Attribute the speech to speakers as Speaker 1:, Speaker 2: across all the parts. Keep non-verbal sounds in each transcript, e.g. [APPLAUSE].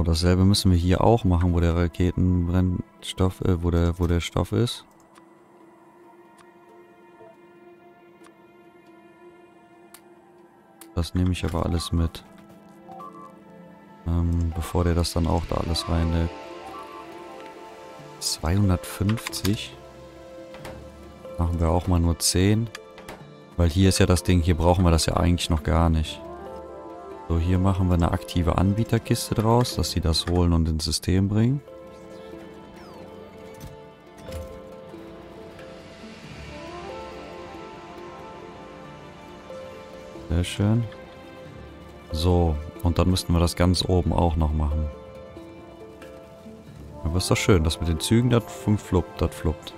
Speaker 1: So, dasselbe müssen wir hier auch machen, wo der Raketenbrennstoff, äh, wo der, wo der Stoff ist. Das nehme ich aber alles mit. Ähm, bevor der das dann auch da alles reinlegt. 250. Machen wir auch mal nur 10. Weil hier ist ja das Ding, hier brauchen wir das ja eigentlich noch gar nicht. So, hier machen wir eine aktive Anbieterkiste draus, dass sie das holen und ins System bringen. Sehr schön. So, und dann müssten wir das ganz oben auch noch machen. Aber ist doch schön, dass mit den Zügen das fluppt, das fluppt.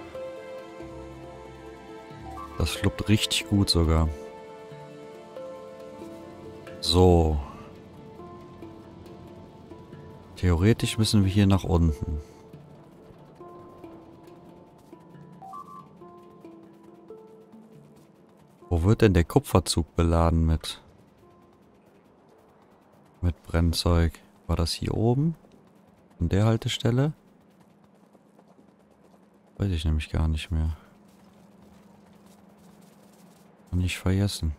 Speaker 1: Das fluppt richtig gut sogar. So. Theoretisch müssen wir hier nach unten. Wo wird denn der Kupferzug beladen mit? Mit Brennzeug. War das hier oben? An der Haltestelle? Weiß ich nämlich gar nicht mehr. Nicht vergessen.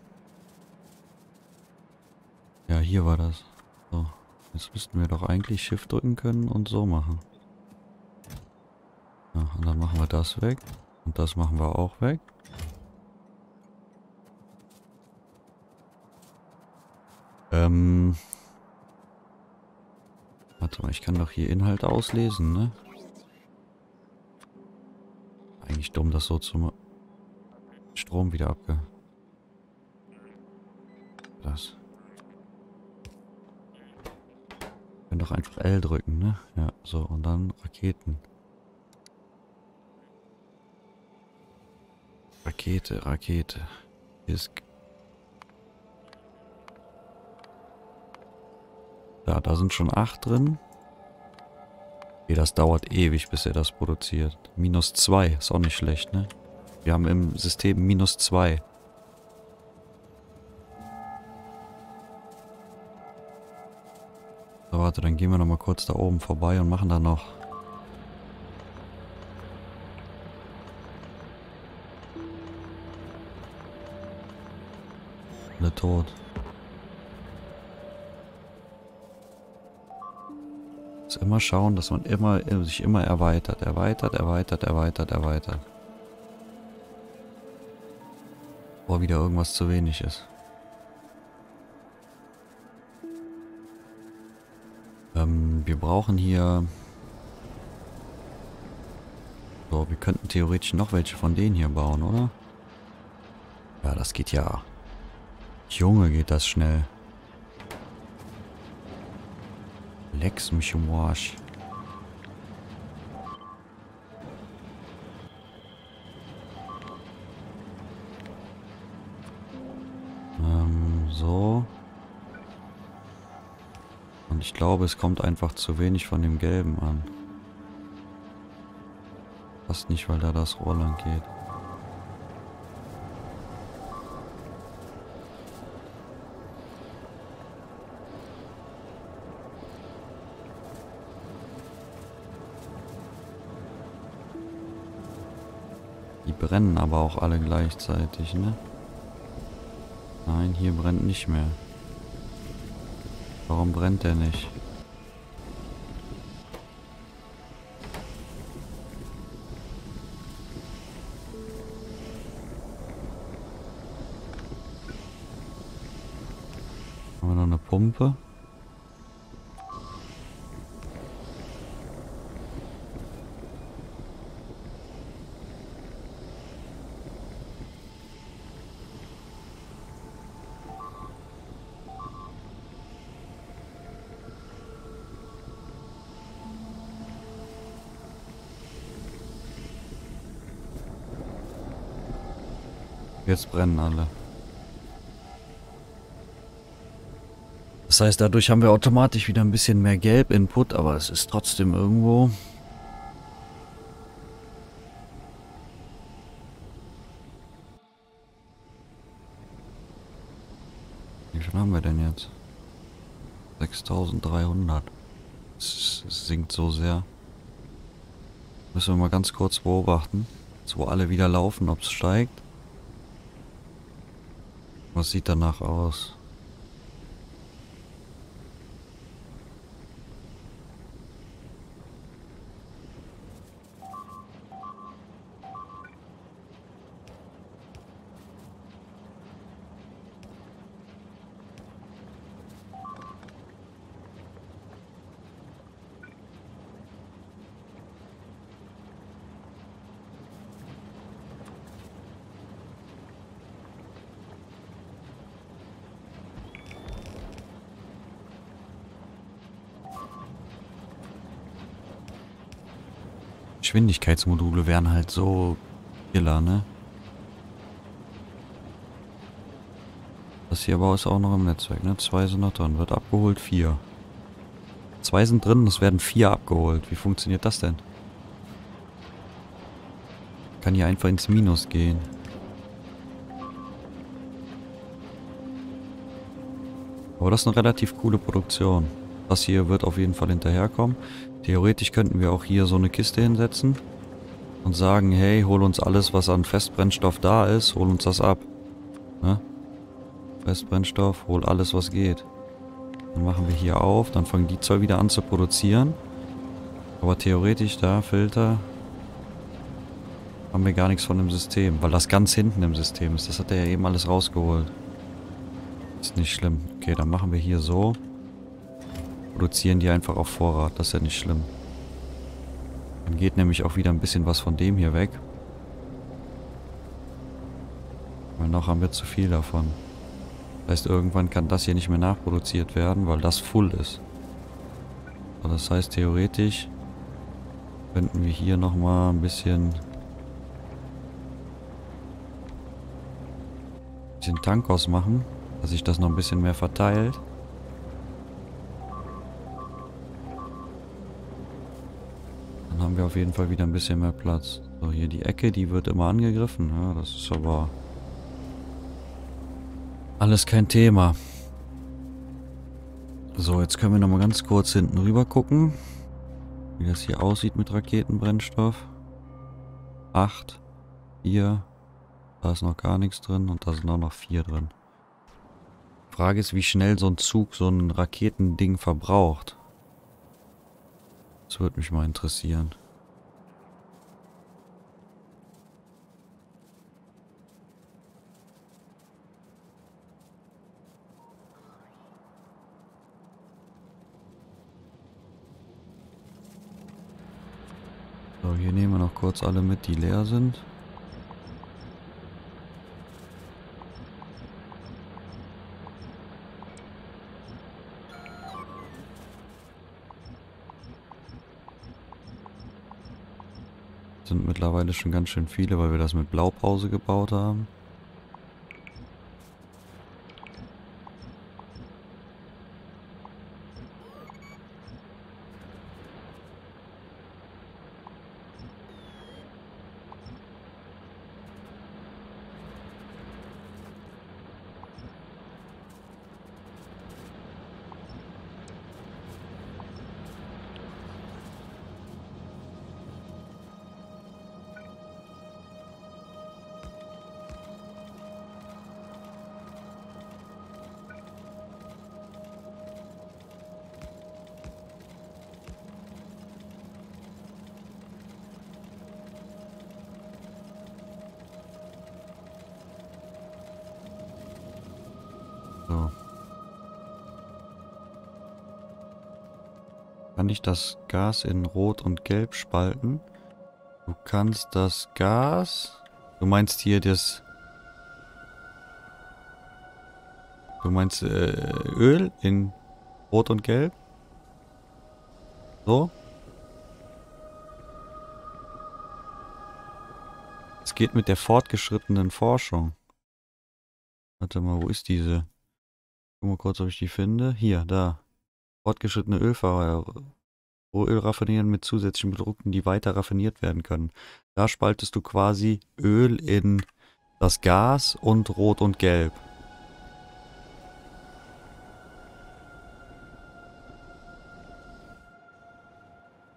Speaker 1: Hier war das. So. Jetzt müssten wir doch eigentlich Shift drücken können und so machen. Ja, und dann machen wir das weg. Und das machen wir auch weg. Ähm... Warte mal, ich kann doch hier Inhalt auslesen, ne? Eigentlich dumm, das so zu. Strom wieder abge... Das. Wir können doch einfach L drücken, ne? Ja, so, und dann Raketen. Rakete, Rakete. Hier. Da, da sind schon acht drin. Okay, das dauert ewig, bis er das produziert. Minus zwei, ist auch nicht schlecht, ne? Wir haben im System minus zwei. Warte, dann gehen wir nochmal kurz da oben vorbei und machen da noch alle tot. Muss immer schauen, dass man immer sich immer erweitert, erweitert, erweitert, erweitert, erweitert. Bevor wieder irgendwas zu wenig ist. Brauchen hier... So, wir könnten theoretisch noch welche von denen hier bauen, oder? Ja, das geht ja. Junge, geht das schnell. Lex mich im Arsch. Ähm, so. Ich glaube, es kommt einfach zu wenig von dem Gelben an. Fast nicht, weil da das Rohr lang geht. Die brennen aber auch alle gleichzeitig, ne? Nein, hier brennt nicht mehr. Warum brennt der nicht? Jetzt brennen alle. Das heißt, dadurch haben wir automatisch wieder ein bisschen mehr Gelb-Input, aber es ist trotzdem irgendwo... Wie viel haben wir denn jetzt? 6300. Es sinkt so sehr. Müssen wir mal ganz kurz beobachten. Jetzt wo alle wieder laufen, ob es steigt. Was sieht danach aus? Geschwindigkeitsmodule wären halt so killer, ne? Das hier aber ist auch noch im Netzwerk, ne? Zwei sind noch drin. Wird abgeholt, vier. Zwei sind drin, es werden vier abgeholt. Wie funktioniert das denn? Kann hier einfach ins Minus gehen. Aber das ist eine relativ coole Produktion. Das hier wird auf jeden Fall hinterherkommen. Theoretisch könnten wir auch hier so eine Kiste hinsetzen und sagen, hey, hol uns alles, was an Festbrennstoff da ist, hol uns das ab. Ne? Festbrennstoff, hol alles, was geht. Dann machen wir hier auf, dann fangen die zwei wieder an zu produzieren. Aber theoretisch da, Filter, haben wir gar nichts von dem System, weil das ganz hinten im System ist. Das hat er ja eben alles rausgeholt. Ist nicht schlimm. Okay, dann machen wir hier so. Produzieren die einfach auf Vorrat, das ist ja nicht schlimm. Dann geht nämlich auch wieder ein bisschen was von dem hier weg. Weil noch haben wir zu viel davon. Das heißt, irgendwann kann das hier nicht mehr nachproduziert werden, weil das full ist. Also das heißt, theoretisch könnten wir hier nochmal ein bisschen, bisschen Tankos machen, dass sich das noch ein bisschen mehr verteilt. Wir auf jeden Fall wieder ein bisschen mehr Platz. So, hier die Ecke, die wird immer angegriffen. Ja, das ist aber alles kein Thema. So, jetzt können wir nochmal ganz kurz hinten rüber gucken, wie das hier aussieht mit Raketenbrennstoff. 8, 4, da ist noch gar nichts drin und da sind auch noch 4 drin. Frage ist, wie schnell so ein Zug so ein Raketending verbraucht. Das würde mich mal interessieren. So, hier nehmen wir noch kurz alle mit, die leer sind. Sind mittlerweile schon ganz schön viele, weil wir das mit Blaupause gebaut haben. Kann ich das Gas in Rot und Gelb spalten? Du kannst das Gas... Du meinst hier das... Du meinst äh, Öl in Rot und Gelb? So? Es geht mit der fortgeschrittenen Forschung. Warte mal, wo ist diese? Guck mal kurz, ob ich die finde. Hier, da. Fortgeschrittene Ölfahrer. Rohöl raffinieren mit zusätzlichen Produkten, die weiter raffiniert werden können. Da spaltest du quasi Öl in das Gas und Rot und Gelb.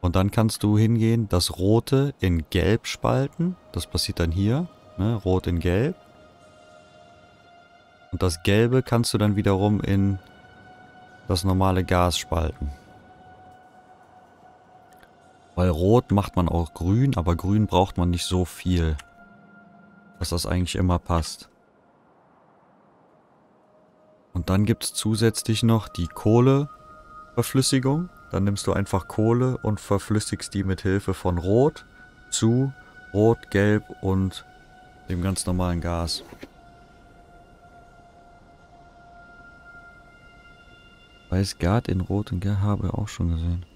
Speaker 1: Und dann kannst du hingehen, das Rote in Gelb spalten. Das passiert dann hier. Ne? Rot in Gelb. Und das Gelbe kannst du dann wiederum in das normale Gas spalten. Weil Rot macht man auch grün, aber grün braucht man nicht so viel. Dass das eigentlich immer passt. Und dann gibt es zusätzlich noch die Kohleverflüssigung. Dann nimmst du einfach Kohle und verflüssigst die mit Hilfe von Rot zu Rot, Gelb und dem ganz normalen Gas. Weißgard in Rot und Gelb habe ich auch schon gesehen.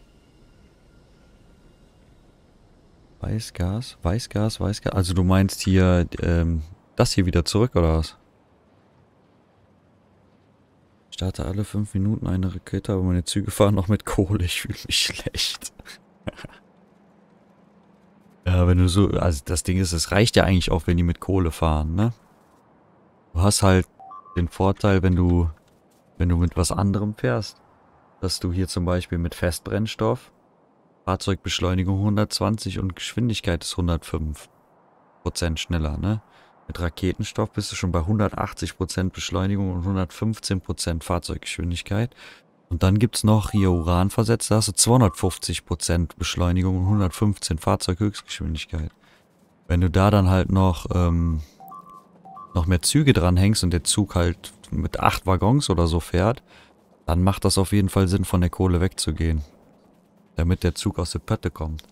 Speaker 1: Weißgas, Weißgas, Weißgas. Also du meinst hier ähm, das hier wieder zurück oder was? starte alle fünf Minuten eine Rakete, aber meine Züge fahren noch mit Kohle. Ich fühle mich schlecht. [LAUGHS] ja, wenn du so... Also das Ding ist, es reicht ja eigentlich auch, wenn die mit Kohle fahren, ne? Du hast halt den Vorteil, wenn du... Wenn du mit was anderem fährst, dass du hier zum Beispiel mit Festbrennstoff Fahrzeugbeschleunigung 120 und Geschwindigkeit ist 105 Prozent schneller, ne? Mit Raketenstoff bist du schon bei 180% Beschleunigung und 115% Fahrzeuggeschwindigkeit. Und dann gibt es noch hier Uranversetzt, da hast du 250% Beschleunigung und 115 Fahrzeughöchstgeschwindigkeit. Wenn du da dann halt noch, ähm, noch mehr Züge dranhängst und der Zug halt mit 8 Waggons oder so fährt, dann macht das auf jeden Fall Sinn, von der Kohle wegzugehen. Damit der Zug aus der Pötte kommt.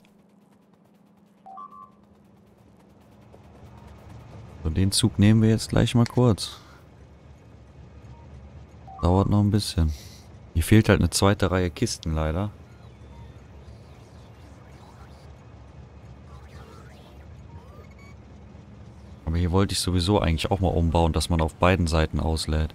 Speaker 1: So, den Zug nehmen wir jetzt gleich mal kurz. Dauert noch ein bisschen. Hier fehlt halt eine zweite Reihe Kisten leider. Aber hier wollte ich sowieso eigentlich auch mal umbauen, dass man auf beiden Seiten auslädt.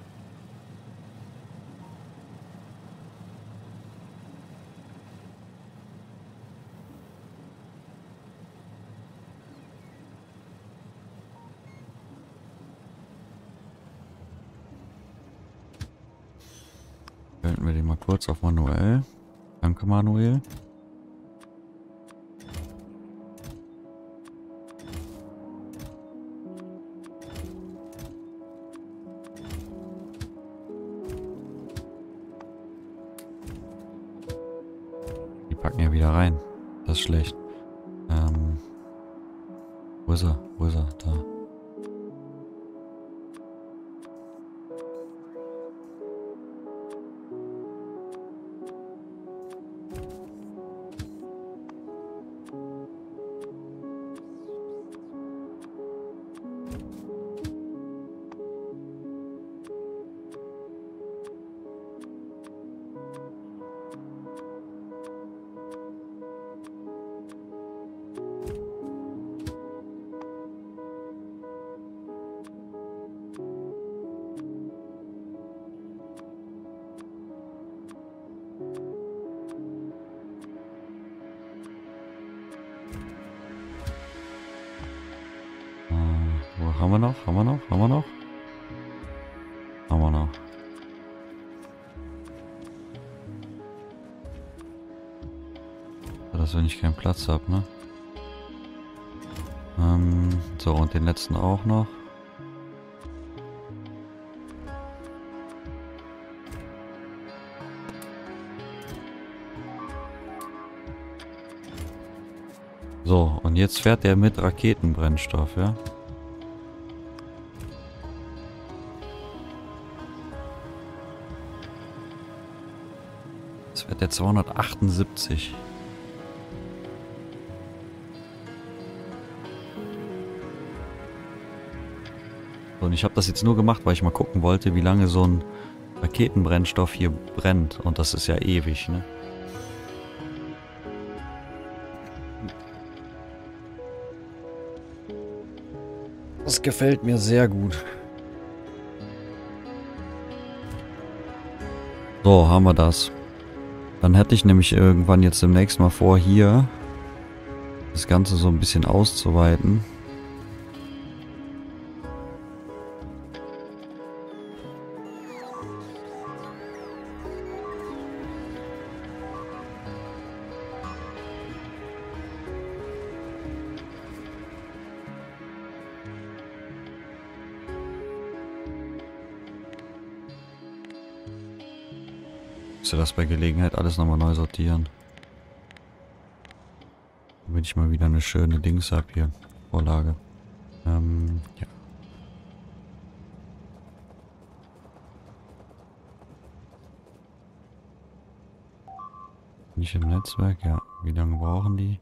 Speaker 1: Wir noch? Haben wir noch? Haben wir noch? Haben wir noch. Dass wenn ich keinen Platz habe, ne? Ähm, so, und den letzten auch noch. So, und jetzt fährt er mit Raketenbrennstoff, ja? Jetzt wird der 278. So, und ich habe das jetzt nur gemacht, weil ich mal gucken wollte, wie lange so ein Raketenbrennstoff hier brennt. Und das ist ja ewig, ne? Das gefällt mir sehr gut. So, haben wir das. Dann hätte ich nämlich irgendwann jetzt demnächst mal vor, hier das Ganze so ein bisschen auszuweiten. Müsste das bei Gelegenheit alles nochmal neu sortieren. Damit ich mal wieder eine schöne Dings habe hier. Vorlage. Ähm, ja. Nicht im Netzwerk, ja. Wie lange brauchen die?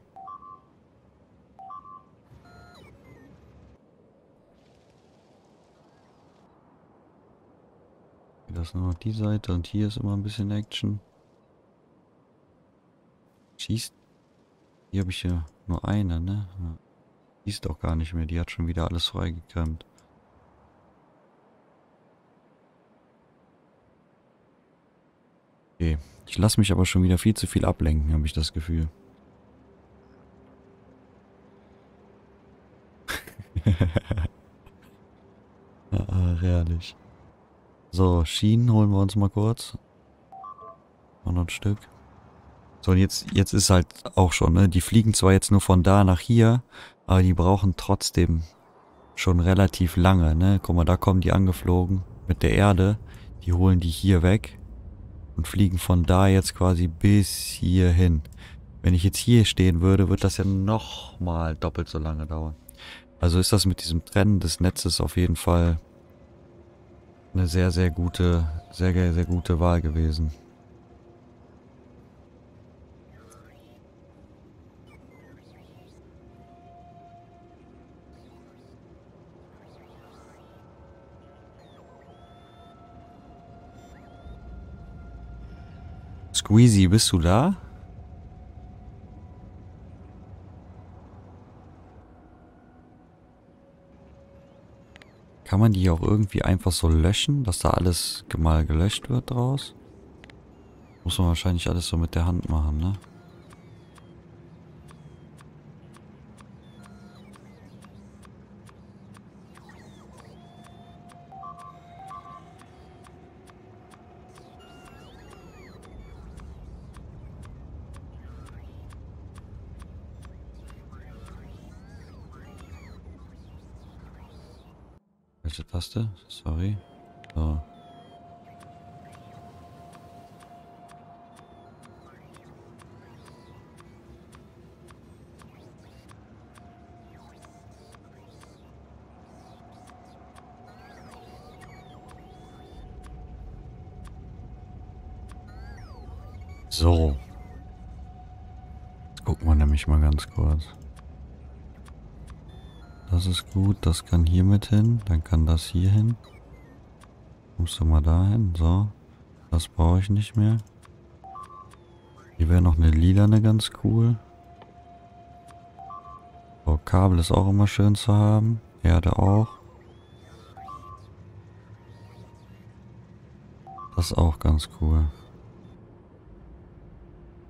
Speaker 1: Das nur noch die Seite und hier ist immer ein bisschen Action. Schießt. Hier habe ich ja nur eine, ne? Schießt auch gar nicht mehr. Die hat schon wieder alles freigekämmt. Okay. Ich lasse mich aber schon wieder viel zu viel ablenken, habe ich das Gefühl. [LAUGHS] ah, herrlich. So, Schienen holen wir uns mal kurz. 100 Stück. So, und jetzt, jetzt ist halt auch schon, ne? Die fliegen zwar jetzt nur von da nach hier, aber die brauchen trotzdem schon relativ lange, ne? Guck mal, da kommen die angeflogen mit der Erde. Die holen die hier weg und fliegen von da jetzt quasi bis hier hin. Wenn ich jetzt hier stehen würde, wird das ja nochmal doppelt so lange dauern. Also ist das mit diesem Trennen des Netzes auf jeden Fall eine sehr, sehr gute, sehr, sehr gute Wahl gewesen. Squeezy, bist du da? Kann man die auch irgendwie einfach so löschen, dass da alles mal gelöscht wird draus? Muss man wahrscheinlich alles so mit der Hand machen, ne? Welche Taste? Sorry. So. So. Gucken wir nämlich mal ganz kurz. Das ist gut, das kann hier mit hin, dann kann das hier hin. Kommst du mal dahin, so. Das brauche ich nicht mehr. Hier wäre noch eine lilane ganz cool. So, Kabel ist auch immer schön zu haben. Erde auch. Das ist auch ganz cool.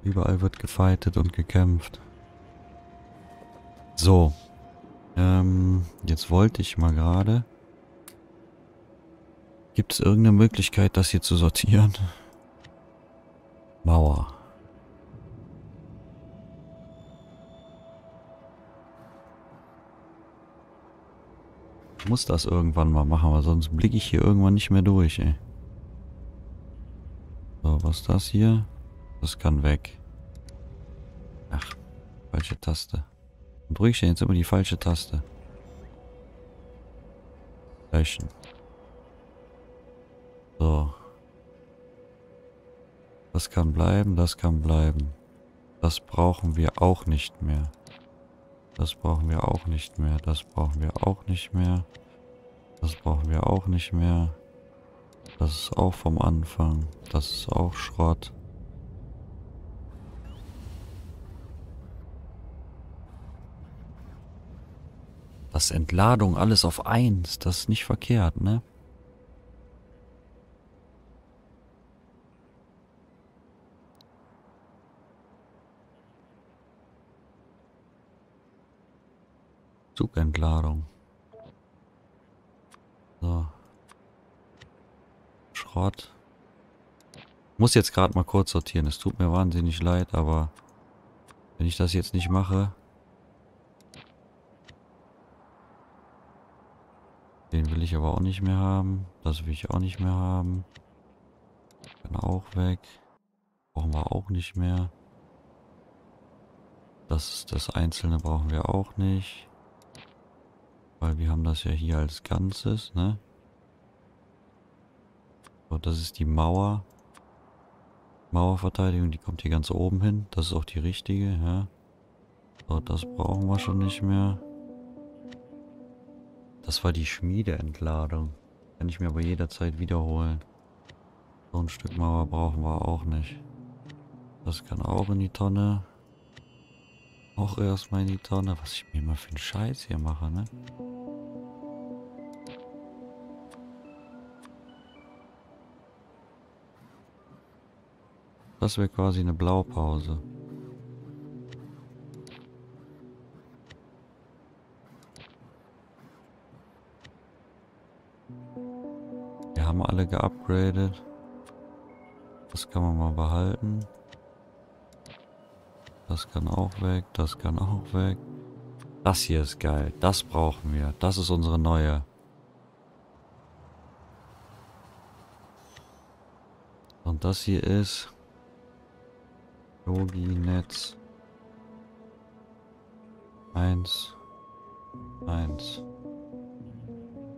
Speaker 1: Überall wird gefightet und gekämpft. So, ähm, jetzt wollte ich mal gerade. Gibt es irgendeine Möglichkeit, das hier zu sortieren? Mauer. Ich muss das irgendwann mal machen, weil sonst blicke ich hier irgendwann nicht mehr durch, ey. So, was ist das hier? Das kann weg. Ach, falsche Taste. Drücke ich jetzt immer die falsche Taste. Löschen. So. Das kann bleiben, das kann bleiben. Das brauchen wir auch nicht mehr. Das brauchen wir auch nicht mehr. Das brauchen wir auch nicht mehr. Das brauchen wir auch nicht mehr. Das ist auch vom Anfang. Das ist auch Schrott. Das Entladung alles auf eins, das ist nicht verkehrt, ne? Zugentladung. So. Schrott. Muss jetzt gerade mal kurz sortieren. Es tut mir wahnsinnig leid, aber wenn ich das jetzt nicht mache, Den will ich aber auch nicht mehr haben. Das will ich auch nicht mehr haben. Kann auch weg. Brauchen wir auch nicht mehr. Das das Einzelne brauchen wir auch nicht. Weil wir haben das ja hier als Ganzes, ne? So, das ist die Mauer. Mauerverteidigung, die kommt hier ganz oben hin. Das ist auch die richtige, ja. So, das brauchen wir schon nicht mehr. Das war die Schmiedeentladung. Kann ich mir aber jederzeit wiederholen. So ein Stück Mauer brauchen wir auch nicht. Das kann auch in die Tonne. Auch erstmal in die Tonne. Was ich mir immer für einen Scheiß hier mache, ne? Das wäre quasi eine Blaupause. Haben alle geupgradet. Das kann man mal behalten. Das kann auch weg, das kann auch weg. Das hier ist geil. Das brauchen wir. Das ist unsere neue. Und das hier ist Logi-Netz 1 1.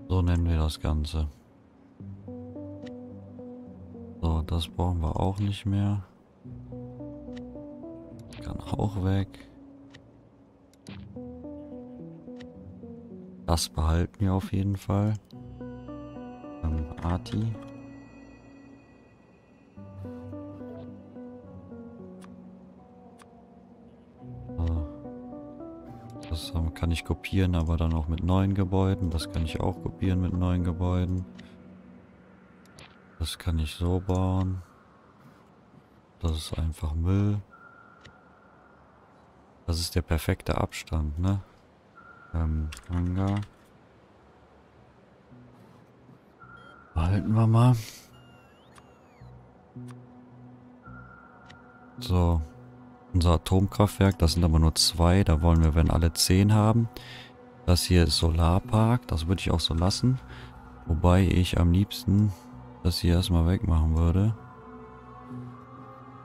Speaker 1: So nennen wir das Ganze. So, das brauchen wir auch nicht mehr auch weg. Das behalten wir auf jeden Fall. Ähm, Arti. Das kann ich kopieren, aber dann auch mit neuen Gebäuden. Das kann ich auch kopieren mit neuen Gebäuden. Das kann ich so bauen. Das ist einfach Müll. Das ist der perfekte Abstand, ne? Ähm, Hangar. Behalten wir mal. So. Unser Atomkraftwerk, das sind aber nur zwei. Da wollen wir, wenn alle zehn haben. Das hier ist Solarpark. Das würde ich auch so lassen. Wobei ich am liebsten das hier erstmal wegmachen würde.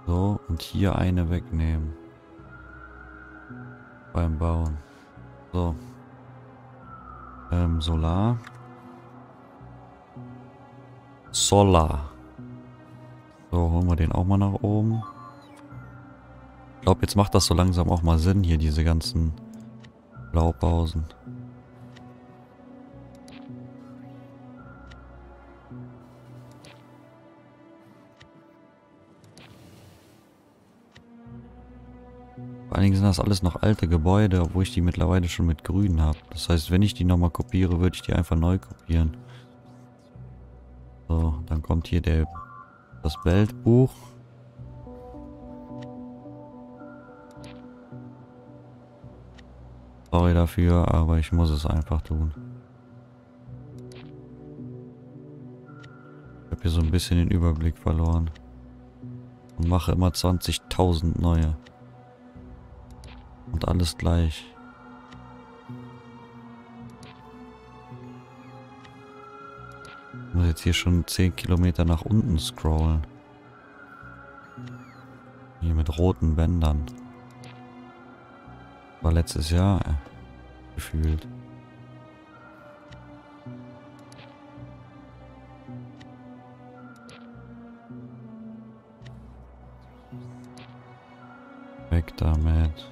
Speaker 1: So, und hier eine wegnehmen beim Bauen. So. Ähm, Solar. Solar. So, holen wir den auch mal nach oben. Ich glaube, jetzt macht das so langsam auch mal Sinn hier, diese ganzen Blaupausen. Sind das alles noch alte Gebäude, obwohl ich die mittlerweile schon mit grün habe. Das heißt, wenn ich die nochmal kopiere, würde ich die einfach neu kopieren. So, dann kommt hier der das Weltbuch. Sorry dafür, aber ich muss es einfach tun. Ich habe hier so ein bisschen den Überblick verloren. Und mache immer 20.000 neue. Und alles gleich. Ich muss jetzt hier schon 10 Kilometer nach unten scrollen. Hier mit roten Bändern. War letztes Jahr äh, gefühlt. Weg damit.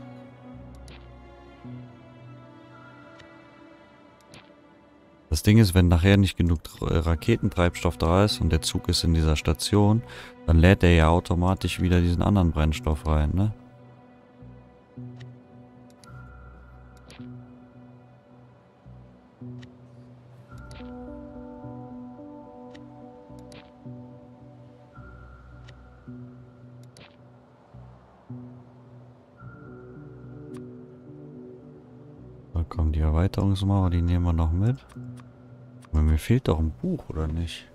Speaker 1: Ding ist, wenn nachher nicht genug Raketentreibstoff da ist und der Zug ist in dieser Station, dann lädt er ja automatisch wieder diesen anderen Brennstoff rein, ne? Da kommt die Erweiterungsmauer, die nehmen wir noch mit. Mir fehlt doch ein Buch, oder nicht?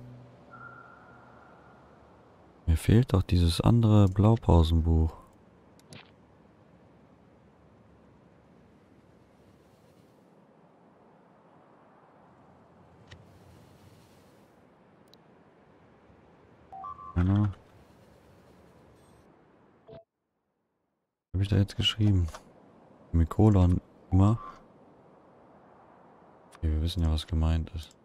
Speaker 1: Mir fehlt doch dieses andere Blaupausenbuch. Genau. habe ich da jetzt geschrieben? Semikolon immer. Okay, wir wissen ja, was gemeint ist.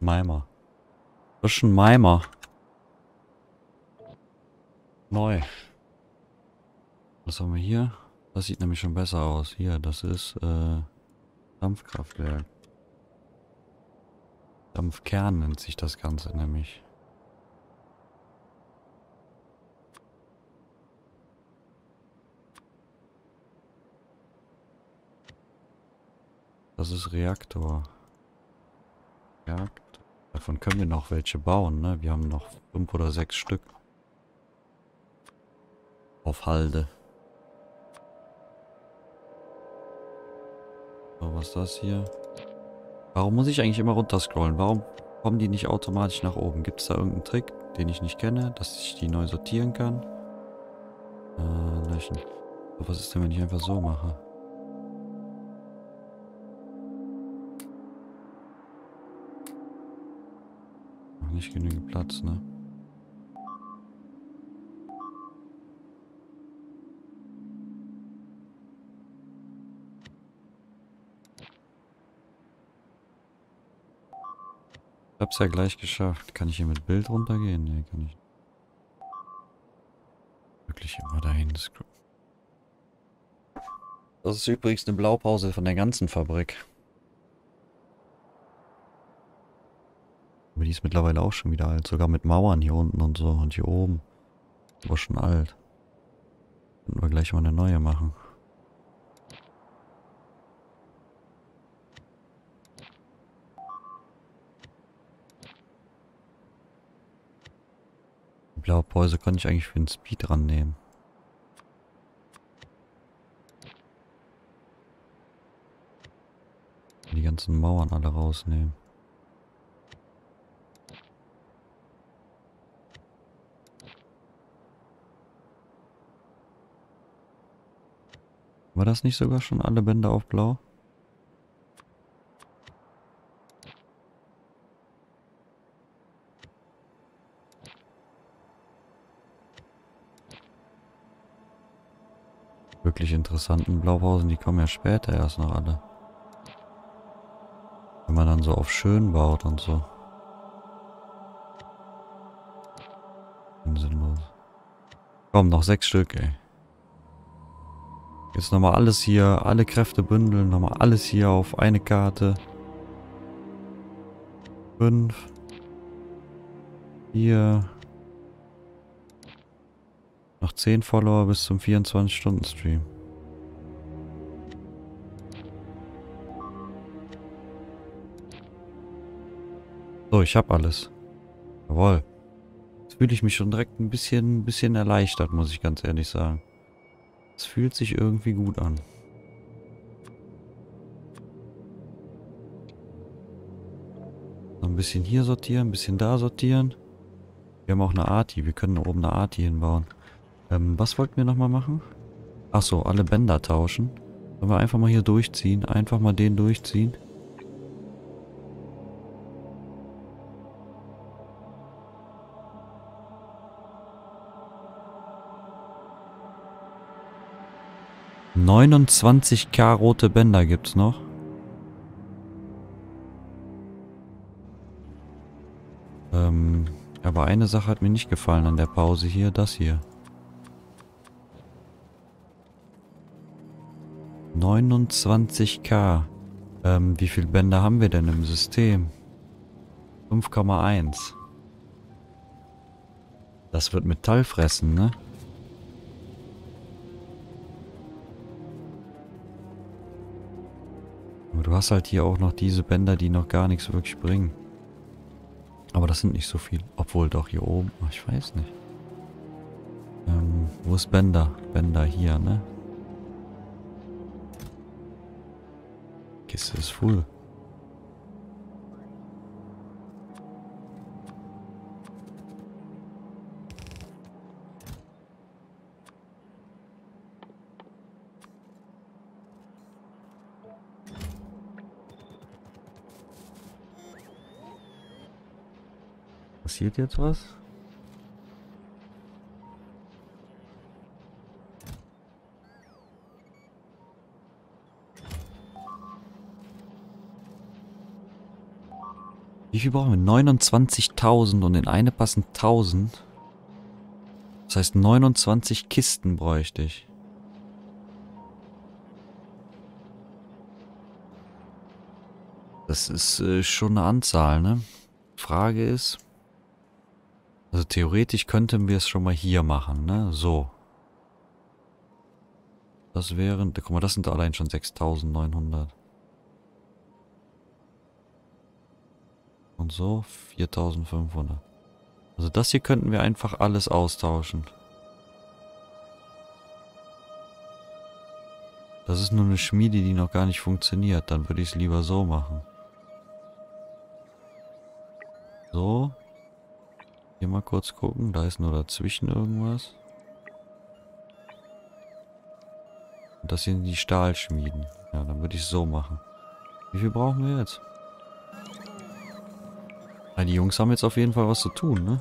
Speaker 1: Meimer. Frischen Meimer. Neu. Was haben wir hier? Das sieht nämlich schon besser aus. Hier, das ist äh, Dampfkraftwerk. Dampfkern nennt sich das Ganze nämlich. Das ist Reaktor. Reaktor. Davon können wir noch welche bauen, ne? Wir haben noch fünf oder sechs Stück. Auf Halde. So, was ist das hier? Warum muss ich eigentlich immer runterscrollen? Warum kommen die nicht automatisch nach oben? Gibt es da irgendeinen Trick, den ich nicht kenne, dass ich die neu sortieren kann? Äh, löschen. So, was ist denn, wenn ich einfach so mache? Nicht genügend Platz, ne? Ich hab's ja gleich geschafft. Kann ich hier mit Bild runtergehen? Nee, kann ich. Wirklich immer dahin scrollen. Das ist übrigens eine Blaupause von der ganzen Fabrik. Aber die ist mittlerweile auch schon wieder alt. Sogar mit Mauern hier unten und so. Und hier oben. Aber schon alt. Könnten wir gleich mal eine neue machen. Blaupause kann ich eigentlich für den Speed rannehmen. Die ganzen Mauern alle rausnehmen. War das nicht sogar schon alle Bänder auf blau? wirklich interessanten Blaupausen, die kommen ja später erst noch alle. Wenn man dann so auf schön baut und so. Sinnlos. Komm, noch sechs Stück, ey. Jetzt nochmal alles hier, alle Kräfte bündeln, nochmal alles hier auf eine Karte. Fünf. Vier. Noch 10 Follower bis zum 24-Stunden-Stream. So, ich habe alles. Jawohl. Jetzt fühle ich mich schon direkt ein bisschen, ein bisschen erleichtert, muss ich ganz ehrlich sagen. Es fühlt sich irgendwie gut an. Noch ein bisschen hier sortieren, ein bisschen da sortieren. Wir haben auch eine Arti. Wir können oben eine Arti hinbauen. Ähm, was wollten wir nochmal machen? Achso, alle Bänder tauschen. Sollen wir einfach mal hier durchziehen? Einfach mal den durchziehen. Neunundzwanzig K rote Bänder gibt's noch. Ähm, aber eine Sache hat mir nicht gefallen an der Pause hier, das hier. 29k. Ähm, wie viele Bänder haben wir denn im System? 5,1. Das wird Metall fressen, ne? Du hast halt hier auch noch diese Bänder, die noch gar nichts wirklich bringen. Aber das sind nicht so viel. Obwohl doch hier oben. Ich weiß nicht. Ähm, wo ist Bänder? Bänder hier, ne? Kiste ist full. passiert jetzt was? Wie viel brauchen wir? 29.000 und in eine passen 1.000. Das heißt 29 Kisten bräuchte ich. Das ist äh, schon eine Anzahl, ne? Frage ist, also theoretisch könnten wir es schon mal hier machen, ne? So. Das wären, guck mal, das sind allein schon 6900. Und so 4500. Also das hier könnten wir einfach alles austauschen. Das ist nur eine Schmiede, die noch gar nicht funktioniert. Dann würde ich es lieber so machen. So. Hier mal kurz gucken. Da ist nur dazwischen irgendwas. Und das sind die Stahlschmieden. Ja, dann würde ich so machen. Wie viel brauchen wir jetzt? Ja, die Jungs haben jetzt auf jeden Fall was zu tun, ne?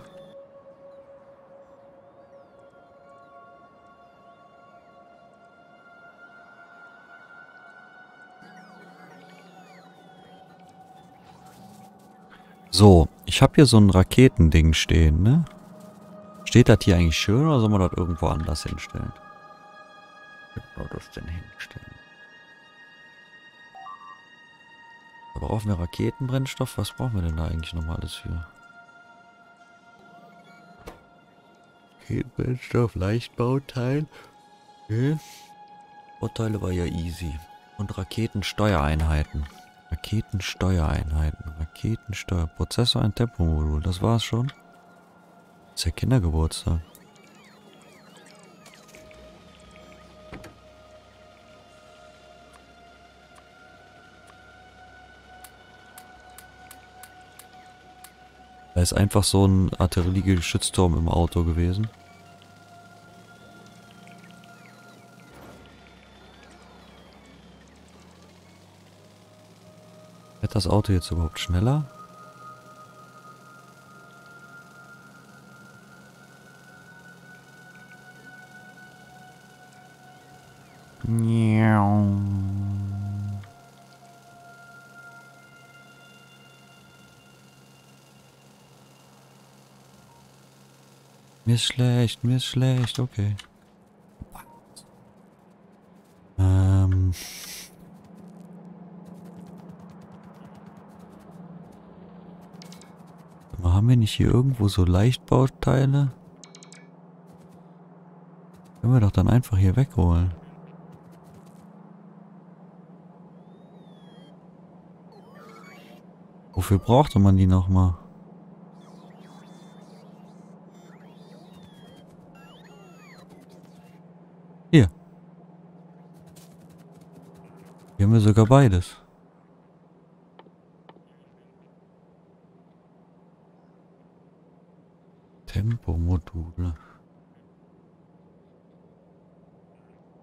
Speaker 1: So, ich habe hier so ein Raketending stehen, ne? Steht das hier eigentlich schön oder soll man das irgendwo anders hinstellen? Wo das denn hinstellen? Da brauchen wir Raketenbrennstoff. Was brauchen wir denn da eigentlich nochmal alles für? Raketenbrennstoff, Leichtbauteil. Okay. Bauteile war ja easy. Und Raketensteuereinheiten. Raketensteuereinheiten. Raketensteuer. Prozessor, ein Tempomodul. Das war's schon. Ist ja Kindergeburtstag. Da ist einfach so ein Artilleriegeschützturm im Auto gewesen. Das Auto jetzt überhaupt schneller? Mir ist schlecht, mir ist schlecht, okay. Nicht hier irgendwo so Leichtbauteile? Können wir doch dann einfach hier wegholen. Wofür brauchte man die nochmal? Hier. Hier haben wir sogar beides. Tempomodule.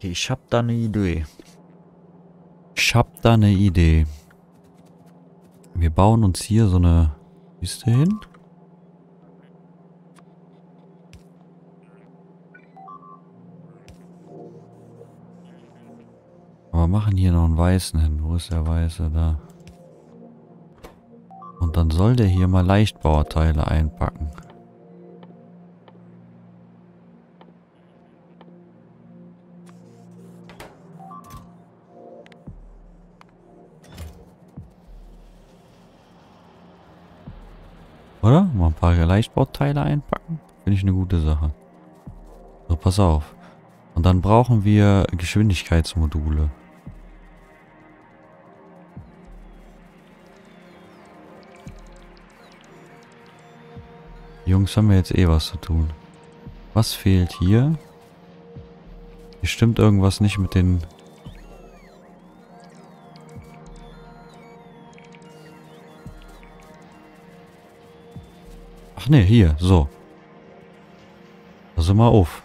Speaker 1: Ich hab da eine Idee. Ich hab da eine Idee. Wir bauen uns hier so eine Kiste hin. Aber machen hier noch einen weißen hin. Wo ist der weiße? Da. Und dann soll der hier mal Leichtbauteile einpacken. Paar Leichtbauteile einpacken. Finde ich eine gute Sache. So, pass auf. Und dann brauchen wir Geschwindigkeitsmodule. Jungs haben ja jetzt eh was zu tun. Was fehlt hier? Hier stimmt irgendwas nicht mit den ne, hier, so. Also mal auf.